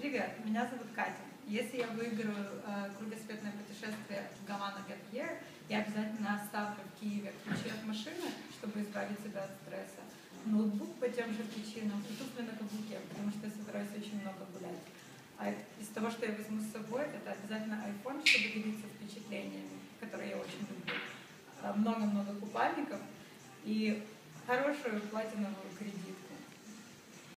Привет, меня зовут Катя. Если я выиграю э, кругосветное путешествие в Гавана Гапьер, я обязательно оставлю в Киеве ключи от машины, чтобы избавить себя от стресса, ноутбук по тем же причинам и туфли на каблуке, потому что я собираюсь очень много гулять. А из того, что я возьму с собой, это обязательно iPhone, чтобы делиться впечатлениями, которые я очень люблю. Э, много-много купальников и хорошую платиновую кредит.